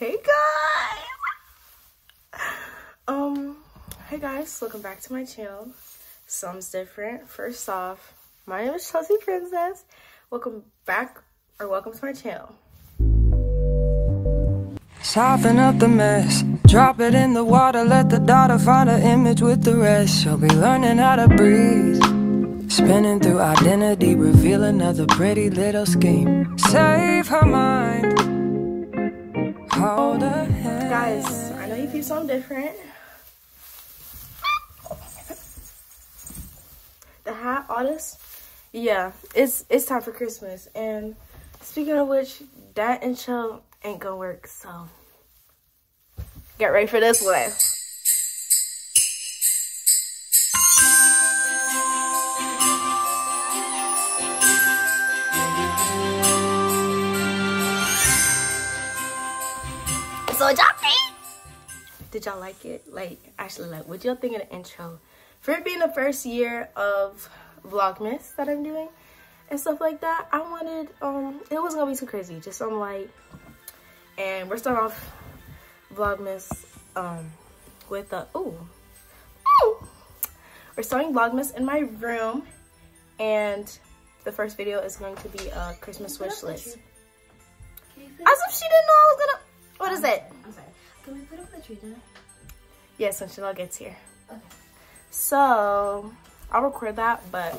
Hey guys! Um, hey guys, welcome back to my channel. Something's different. First off, my name is Chelsea Princess. Welcome back, or welcome to my channel. Soften up the mess, drop it in the water, let the daughter find her image with the rest. She'll be learning how to breathe. Spinning through identity, reveal another pretty little scheme. Save her mind. Hold her hand. Guys, I know you feel something different. The hat, all this, yeah, it's it's time for Christmas. And speaking of which, that intro ain't gonna work, so get ready for this one. Did y'all like it? Like, actually, like, what y'all think of the intro? For it being the first year of Vlogmas that I'm doing and stuff like that, I wanted, um, it wasn't gonna be too crazy, just some light. And we're starting off Vlogmas, um, with a, ooh, ooh. We're starting Vlogmas in my room, and the first video is going to be a Christmas wish list. As if she didn't know I was gonna, what is it? I'm sorry. Can we put up the tree dinner? Yes, when Chanel gets here. Okay. So I'll record that, but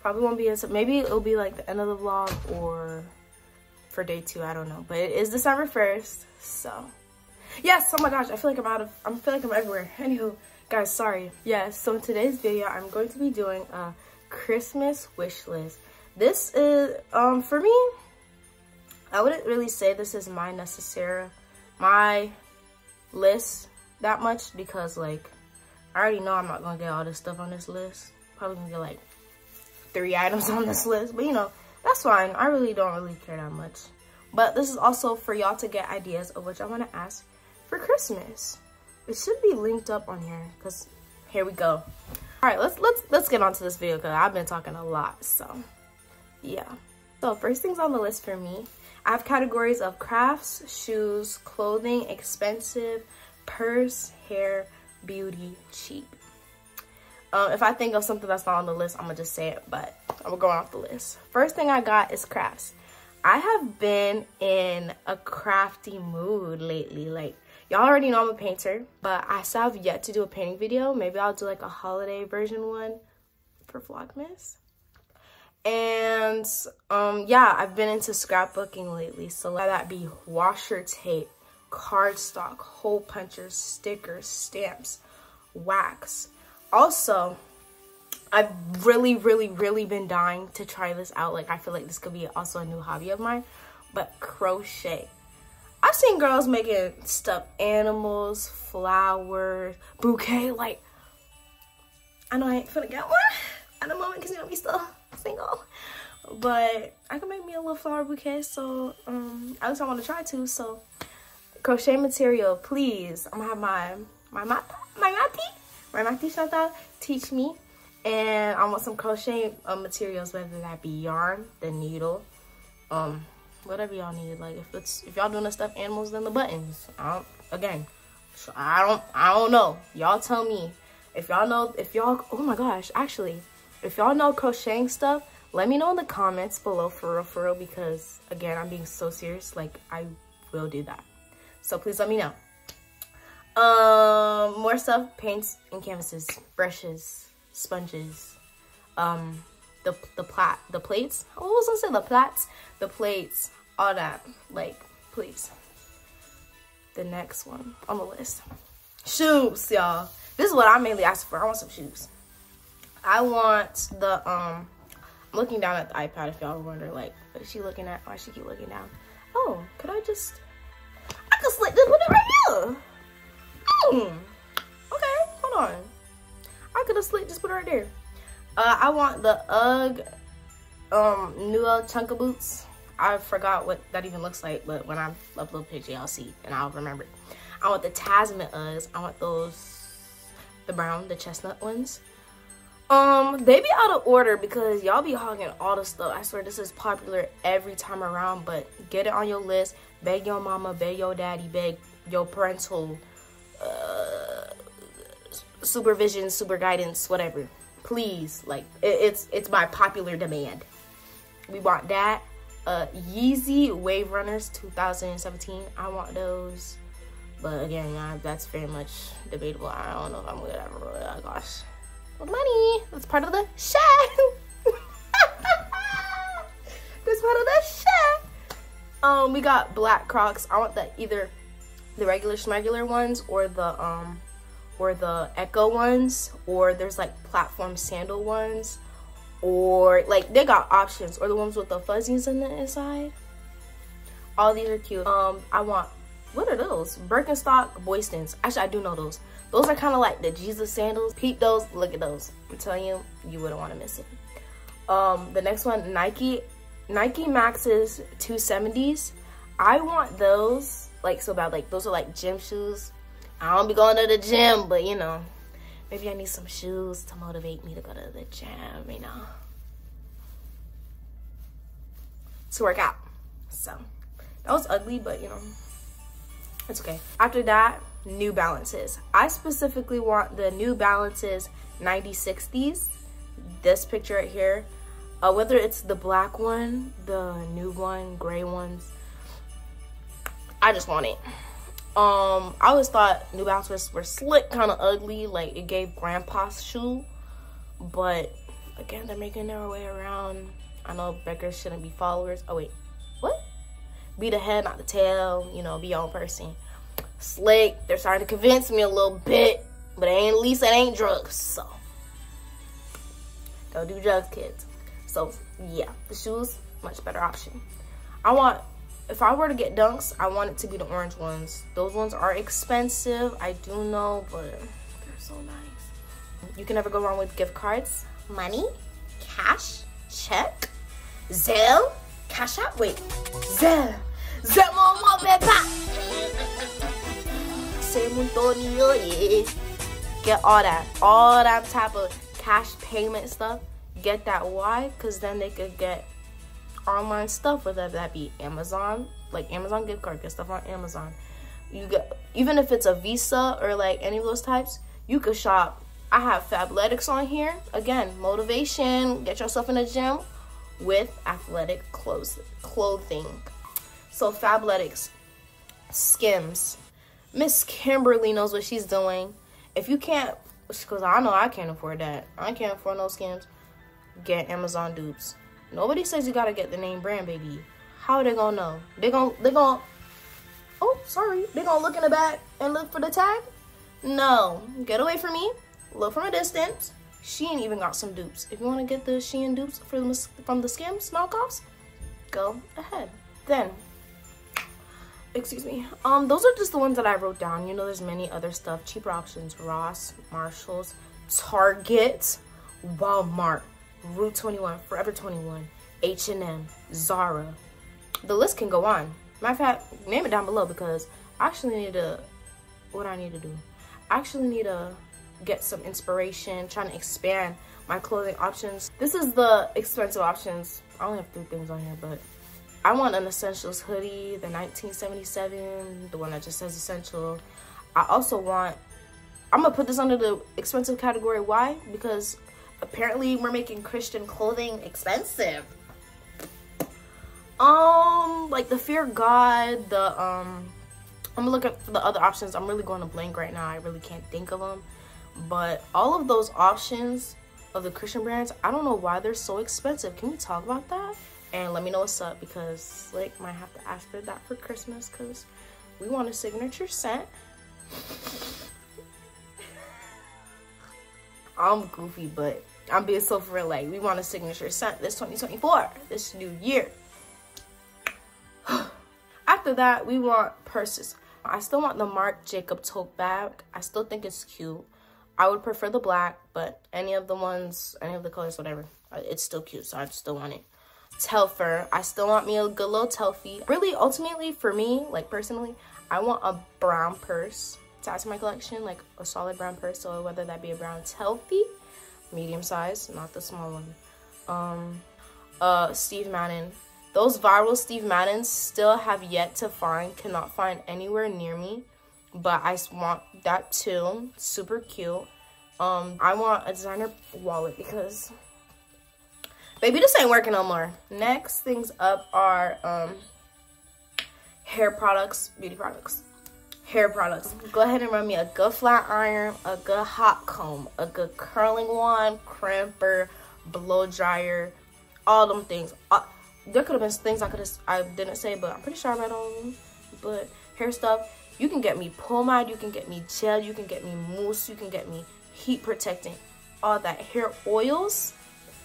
probably won't be as maybe it'll be like the end of the vlog or for day two. I don't know, but it is December first, so yes. Oh my gosh, I feel like I'm out of. I feel like I'm everywhere. Anywho, guys, sorry. Yes. So in today's video, I'm going to be doing a Christmas wish list. This is um for me. I wouldn't really say this is my necessary my list that much because like I already know I'm not gonna get all this stuff on this list. Probably gonna get like three items on this list, but you know, that's fine. I really don't really care that much. But this is also for y'all to get ideas of what y'all wanna ask for Christmas. It should be linked up on here because here we go. All right, let's let's let's get on to this video because I've been talking a lot. So yeah. So first things on the list for me, I have categories of crafts, shoes, clothing, expensive, purse, hair, beauty, cheap. Um, if I think of something that's not on the list, I'm gonna just say it, but I'm gonna go off the list. First thing I got is crafts. I have been in a crafty mood lately. Like, y'all already know I'm a painter, but I still have yet to do a painting video. Maybe I'll do like a holiday version one for Vlogmas. And um, yeah, I've been into scrapbooking lately. So let that be washi tape, cardstock, hole punchers, stickers, stamps, wax. Also, I've really, really, really been dying to try this out. Like, I feel like this could be also a new hobby of mine. But crochet. I've seen girls making stuffed animals, flowers, bouquet. Like, I know I ain't finna get one at the moment because you know we still single. But I can make me a little flower bouquet. So, um, at least I want to try to. So, crochet material, please. I'm gonna have my my mata, my mati, my mati Chantal teach me, and I want some crochet uh, materials, whether that be yarn, the needle, um, whatever y'all need. Like if it's if y'all doing the stuffed animals, then the buttons. I don't, again, so I don't I don't know. Y'all tell me if y'all know if y'all. Oh my gosh, actually, if y'all know crocheting stuff. Let me know in the comments below for real, for real, because again, I'm being so serious. Like, I will do that. So please let me know. Um, more stuff, paints and canvases, brushes, sponges, um, the the plat, the plates. I was gonna say? The plats, the plates, all that. Like, please. The next one on the list, shoes, y'all. This is what I mainly asked for. I want some shoes. I want the um. I'm looking down at the iPad. If y'all wonder, like, what is she looking at? Why she keep looking down? Oh, could I just? Could slip this, put it right here. Hmm. Okay, hold on. I could have just put it right there. Uh, I want the UGG um, Nua Chunka Boots. I forgot what that even looks like, but when I upload a picture, y'all see, and I'll remember. I want the Tasman Uggs. I want those, the brown, the chestnut ones. Um, they be out of order because y'all be hogging all the stuff. I swear this is popular every time around, but get it on your list. beg your mama, beg your daddy, beg your parental uh, supervision, super guidance, whatever. Please, like it, it's it's my popular demand. We want that. Uh, Yeezy Wave Runners 2017. I want those. But again, that's very much debatable. I don't know if I'm gonna ever. Oh gosh, with money. That's part of the shit. that's part of the shit. Um, we got black Crocs. I want the either the regular smuggler ones or the um or the Echo ones or there's like platform sandal ones or like they got options or the ones with the fuzzies in the inside. All these are cute. Um, I want what are those? Birkenstock Bostons. Actually, I do know those. Those are kind of like the Jesus sandals. Peep those. Look at those. I'm telling you, you wouldn't want to miss it. Um, the next one, Nike, Nike Maxes 270s. I want those like so bad. Like those are like gym shoes. I don't be going to the gym, but you know, maybe I need some shoes to motivate me to go to the gym. You know, to work out. So that was ugly, but you know. It's okay. After that, New Balances. I specifically want the New Balances 9060s. This picture right here. Uh, whether it's the black one, the new one, gray ones. I just want it. Um, I always thought New Balances were slick, kind of ugly. Like, it gave grandpa's shoe. But, again, they're making their way around. I know beggars shouldn't be followers. Oh, wait. Be the head, not the tail, you know, be your own person. Slick, they're starting to convince me a little bit, but ain't at least it ain't drugs, so don't do drugs, kids. So yeah, the shoes, much better option. I want, if I were to get dunks, I want it to be the orange ones. Those ones are expensive, I do know, but they're so nice. You can never go wrong with gift cards. Money, cash, check, Zelle, cash out, wait, Zelle. Zelle mo pepa. Say. Get all that, all that type of cash payment stuff. Get that. Why? Because then they could get online stuff, whether that be Amazon, like Amazon gift card, get stuff on Amazon. You get even if it's a Visa or like any of those types, you could shop. I have Fabletics on here. Again, motivation. Get yourself in the gym with athletic clothes clothing. So Fabletics, Skims. Miss Kimberly knows what she's doing. If you can't, because I know I can't afford that. I can't afford no Skims. Get Amazon dupes. Nobody says you gotta get the name brand, baby. How they gonna know? They gonna they gonna. Oh, sorry. They gonna look in the back and look for the tag? No. Get away from me. Look from a distance. Shein even got some dupes. If you want to get the Shein dupes from the, from the Skims knockoffs, go ahead. Then, excuse me, um, those are just the ones that I wrote down. You know, there's many other stuff. Cheaper options, Ross, Marshalls, Target, Walmart, Rue 21, Forever 21, H&M, Zara. The list can go on. Matter of fact, name it down below because I actually need to, what I need to do? I actually need to get some inspiration, trying to expand my clothing options. This is the expensive options. I only have three things on here, but I want an Essentials hoodie, the 1977, the one that just says Essential. I also want, I'm gonna put this under the expensive category. Why? Because apparently we're making Christian clothing expensive. Um, like the Fear God, the, um, I'm gonna look at the other options. I'm really going to blank right now. I really can't think of them. But all of those options of the Christian brands, I don't know why they're so expensive. Can we talk about that? And let me know what's up because Slick might have to ask for that for Christmas because we want a signature scent. I'm goofy, but I'm being so for real. Like, we want a signature scent this 2024, this new year. After that, we want purses. I still want the Marc Jacob tote bag. I still think it's cute. I would prefer the black, but any of the ones, any of the colors, whatever, it's still cute, so I still want it. Telfar, I still want me a good little Telfie. Really, ultimately, for me, like personally, I want a brown purse to add to my collection, like a solid brown purse, so whether that be a brown Telfie, medium size, not the small one. Um, uh, Steve Madden, Those viral Steve Maddens still have yet to find, cannot find anywhere near me. But I want that too. Super cute. Um, I want a designer wallet because baby, this ain't working no more. Next things up are um hair products, beauty products hair products. Go ahead and run me a good flat iron, a good hot comb, a good curling wand, crimper, blow dryer, all them things. Uh, there could have been things I could have I didn't say, but I'm pretty sure I read all of them. But hair stuff, you can get me pomade, you can get me gel, you can get me mousse, you can get me heat protecting, all that hair oils,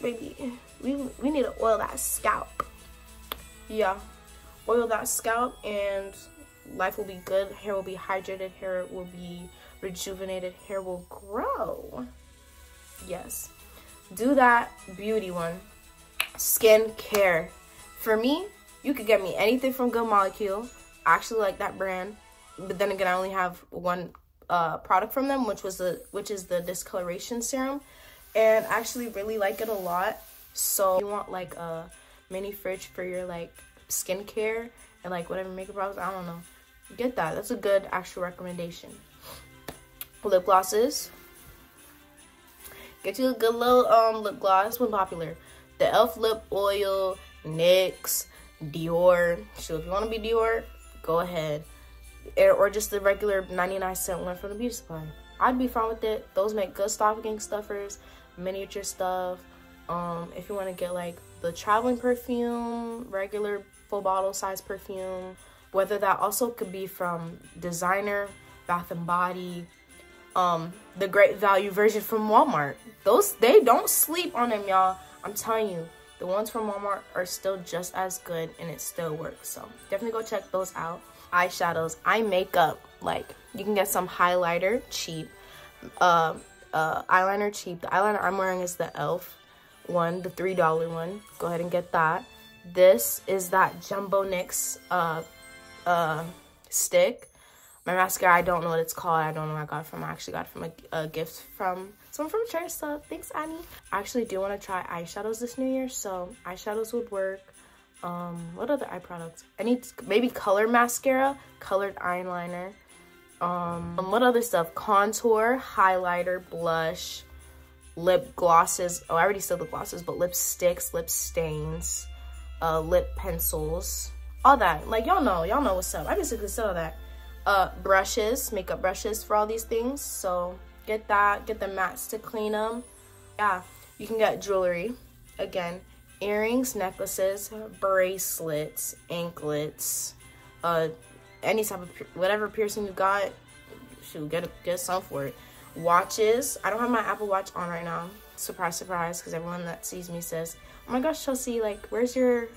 baby. We we need to oil that scalp. Yeah, oil that scalp and life will be good, hair will be hydrated, hair will be rejuvenated, hair will grow. Yes. Do that beauty one. Skin care. For me, you could get me anything from Good Molecule. I actually like that brand. But then again, I only have one uh, product from them, which was the which is the discoloration serum. And I actually really like it a lot. So you want like a mini fridge for your like skincare and like whatever makeup products, I don't know get that. That's a good actual recommendation. Lip glosses. Get you a good little um lip gloss. One popular. The e.l.f. lip oil, NYX, Dior. So if you want to be Dior, go ahead. Or just the regular 99 cent one from the beauty supply. I'd be fine with it. Those make good stocking stuffers, miniature stuff. Um, if you want to get like the traveling perfume, regular full bottle size perfume, whether that also could be from designer, Bath and Body, um, the great value version from Walmart. Those they don't sleep on them, y'all. I'm telling you, the ones from Walmart are still just as good and it still works. So definitely go check those out. Eyeshadows, eye makeup, like you can get some highlighter cheap, uh, uh, eyeliner cheap. The eyeliner I'm wearing is the e.l.f. one, the $3 one. Go ahead and get that. This is that Jumbo NYX uh, uh, stick. My mascara, I don't know what it's called. I don't know where I got it from. I actually got it from a, a gift from someone from church. So thanks, Annie. I actually do want to try eyeshadows this new year. So eyeshadows would work. Um, what other eye products? I need maybe color mascara, colored eyeliner. Um, what other stuff? Contour, highlighter, blush, lip glosses. Oh, I already said the glosses, but lipsticks, lip stains, uh, lip pencils all that. Like y'all know, y'all know what's up. I basically sell that. Uh, brushes, makeup brushes for all these things. So get that, get the mats to clean them. Yeah, you can get jewelry. Again, earrings, necklaces, bracelets, anklets, uh, any type of whatever piercing you've got. Shoot, get a, get some for it. Watches. I don't have my Apple Watch on right now. Surprise, surprise, because everyone that sees me says, "Oh my gosh, Chelsea, like, where's your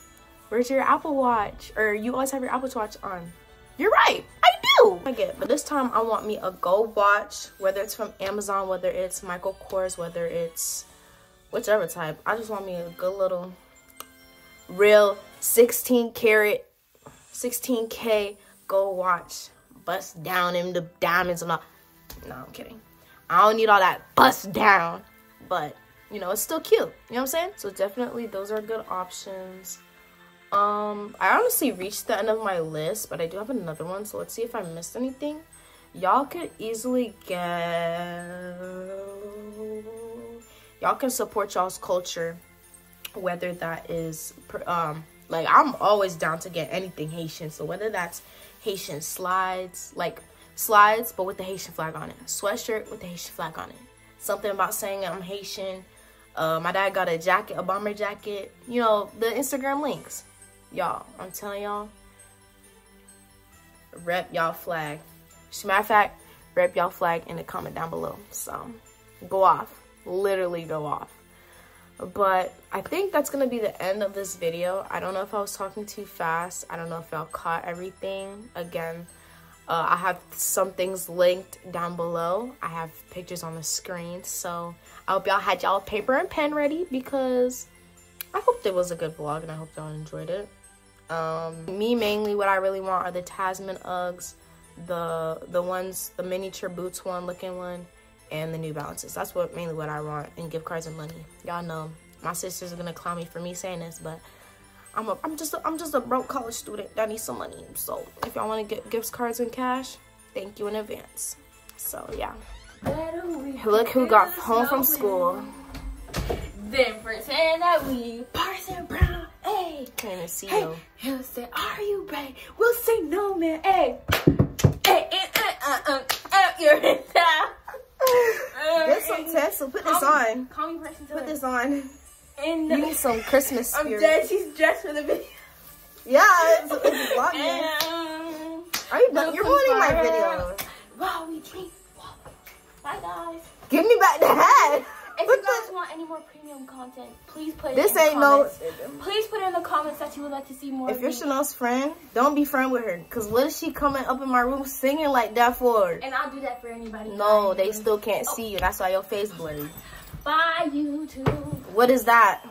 Where's your Apple Watch? Or you always have your Apple Watch on. You're right, I do. I get, but this time I want me a gold watch, whether it's from Amazon, whether it's Michael Kors, whether it's whichever type. I just want me a good little real 16 karat, 16K gold watch. Bust down in the diamonds and all. No, I'm kidding. I don't need all that bust down, but you know, it's still cute. You know what I'm saying? So definitely those are good options. Um, I honestly reached the end of my list, but I do have another one, so let's see if I missed anything. Y'all could easily get... Y'all can support y'all's culture, whether that is, um, like, I'm always down to get anything Haitian, so whether that's Haitian slides, like, slides, but with the Haitian flag on it. Sweatshirt with the Haitian flag on it. Something about saying I'm Haitian. Uh, my dad got a jacket, a bomber jacket. You know, the Instagram links y'all i'm telling y'all rep y'all flag as a matter of fact rep y'all flag in the comment down below so go off literally go off. But i think that's gonna be the end of this video. I don't know if i was talking too fast. I don't know if y'all caught everything. Again uh, i have some things linked down below. I have pictures on the screen. So i hope y'all had y'all paper and pen ready because i hope it was a good vlog and i hope y'all enjoyed it. Um, me mainly, what I really want are the Tasman Uggs, the the ones, the miniature boots one looking one, and the New Balances. That's what mainly what I want, and gift cards and money. Y'all know my sisters are gonna clown me for me saying this, but I'm a I'm just a, I'm just a broke college student that needs some money. So if y'all want to get gifts cards and cash, thank you in advance. So yeah. Look who got home from school. Then pretend that we Parson Brown. Hey, Can't even see hey. you. He'll say, "Are you ready?" We'll say, "No, man." Hey, hey, hey, uh, uh, uh, uh, you're in town. This so put this on. Call me person. Put this on. in You need some Christmas spirit. I'm spirit. dead. She's dressed for the video. Yeah, it's, it's vlogging. Um, Are you done? You're ruining my Fire. video. wow, we drink. Bye, guys. Give me back the hat. If What you guys the- want any more premium content, please put it This in the ain't no. Please put in the comments that you would like to see more. If of you're. Chanel's friend, don't be friend with her. Cause what is she coming up in my room singing like that for? and I'll do that for anybody. No, they still can't see you. That's why your face blurry. Bye, YouTube. What is that?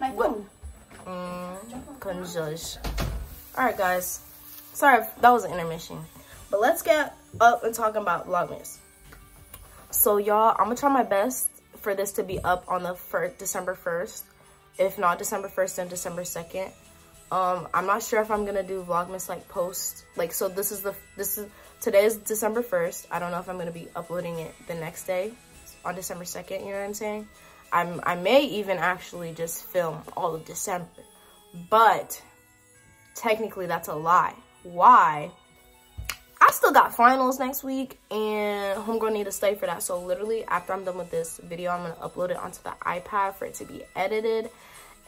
My What- phone. Mm, couldn't judge. All right, guys. Sorry, if that was an intermission. But let's get up and talking about Vlogmas. So, y'all, I'm gonna try my best for this to be up on the first December 1st. If not December 1st, then December 2nd. Um, I'm not sure if I'm gonna do Vlogmas like post. Like, so this is the this is today is December 1st. I don't know if I'm gonna be uploading it the next day on December 2nd. You know what I'm saying? I'm I may even actually just film all of December, but technically that's a lie. Why? Still got finals next week and homegirl need to stay for that. So literally after I'm done with this video, I'm gonna upload it onto the iPad for it to be edited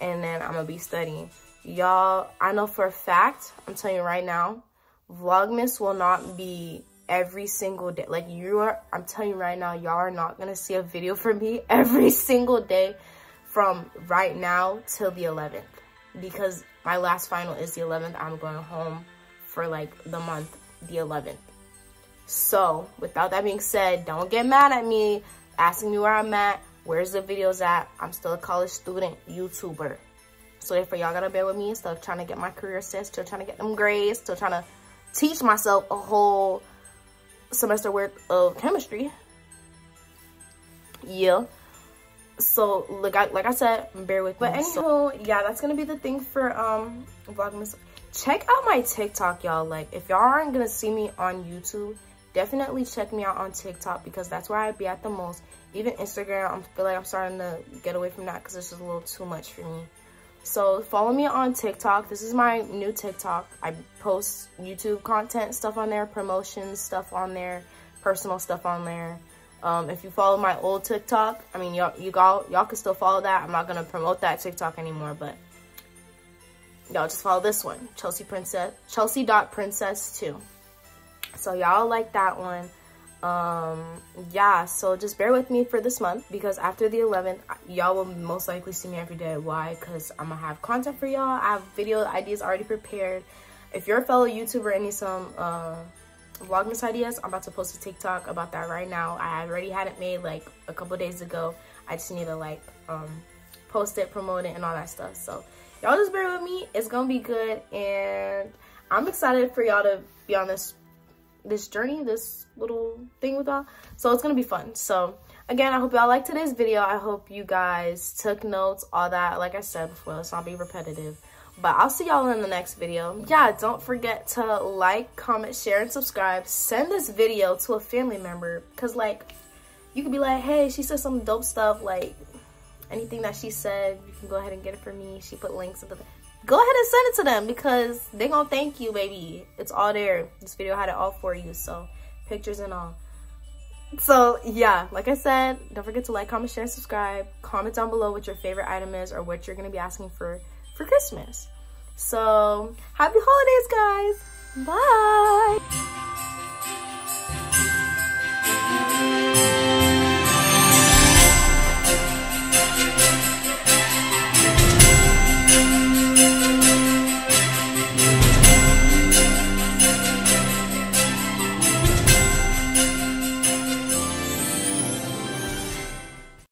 and then I'm gonna be studying. Y'all, I know for a fact, I'm telling you right now, Vlogmas will not be every single day. Like you are, I'm telling you right now, y'all are not gonna see a video from me every single day from right now till the 11th because my last final is the 11th. I'm going home for like the month, the 11th. So, without that being said, don't get mad at me asking me where I'm at, where's the videos at. I'm still a college student, YouTuber. So therefore, y'all gotta bear with me. Still trying to get my career set, still trying to get them grades, still trying to teach myself a whole semester worth of chemistry. Yeah. So like I like I said, bear with me. But anywho, yeah, that's gonna be the thing for um Vlogmas. Check out my TikTok, y'all. Like if y'all aren't gonna see me on YouTube, definitely check me out on TikTok because that's where I be at the most. Even Instagram, I feel like I'm starting to get away from that because it's just a little too much for me. So follow me on TikTok. This is my new TikTok. I post YouTube content stuff on there, promotions stuff on there, personal stuff on there. Um, if you follow my old TikTok, I mean y'all you all y'all can still follow that. I'm not gonna promote that TikTok anymore, but y'all just follow this one, Chelsea Princess Chelsea dot Princess two. So y'all like that one. Um yeah so just bear with me for this month because after the 11th y'all will most likely see me every day. Why? Because i'm gonna have content for y'all. I have video ideas already prepared. If you're a fellow youtuber and need some uh vlogmas ideas i'm about to post a tiktok about that right now. I already had it made like a couple days ago. I just need to like um post it promote it and all that stuff so y'all just bear with me it's gonna be good and i'm excited for y'all to be on this this journey, this little thing with y'all. So it's gonna be fun. So again, I hope y'all liked today's video. I hope you guys took notes, all that. Like I said before, let's not be repetitive. But I'll see y'all in the next video. Yeah, don't forget to like, comment, share, and subscribe. Send this video to a family member. Cause like, you could be like, hey, she said some dope stuff. Like, anything that she said, you can go ahead and get it for me. She put links in the go ahead and send it to them because they gonna thank you baby. It's all there. This video had it all for you so pictures and all. So yeah like i said don't forget to like comment share and subscribe. Comment down below what your favorite item is or what you're gonna be asking for for christmas. So happy holidays guys. Bye